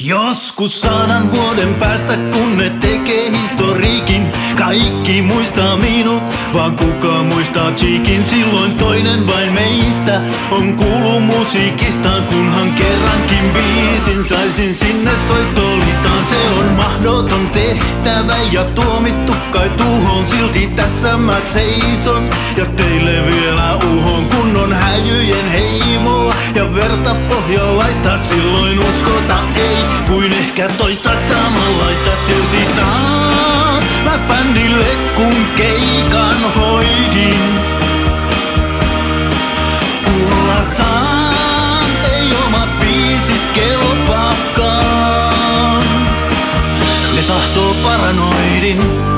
Joskus sadan vuoden päästä, kun ne tekee historiikin, kaikki muistaa minut, vaan kuka muistaa Cheekin. Silloin toinen vain meistä on kuulu musiikista, kunhan kerrankin biisin saisin sinne soittolistaan. Se on mahdoton tehtävä ja tuomittu kai tuhoon, silti tässä mä seison. Ja teille verta pohjalaista. Silloin uskota ei kuin ehkä toista samanlaista. Silti taas mä bändille kun keikan hoidin. Kuulla saan ei omat biisit kelpaakaan ne tahtoo paranoidin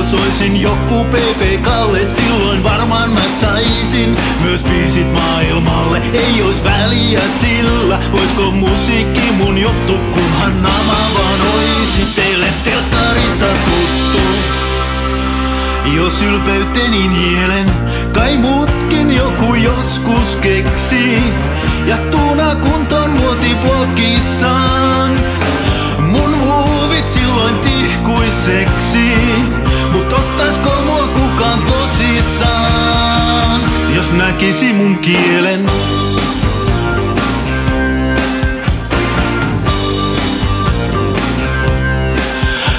jos olisin joku PP Kalle Silloin varmaan mä saisin. Myös biisit maailmalle Ei ois väliä sillä, oisko musiikki mun juttu Kunhan nama vaan oisi teille telkkarista tuttu? Jos ylpeyteni nielen, kai muutkin joku joskus keksii Ja tuuna kuntoon muotiblogissaan Mun muuvit silloin tosissaan Jos näkisi mun kielen.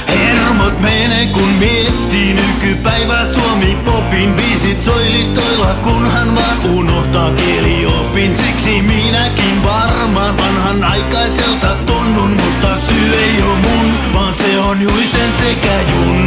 Hermot menee kun miettii nykypäivää. Suomi popin biisit soilistoilla kunhan vaan unohtaa kieliopin. Siksi minäkin varmaan vanhan aikaiselta tunnun Mutta syy ei oo mun, vaan se on juisen sekä junnun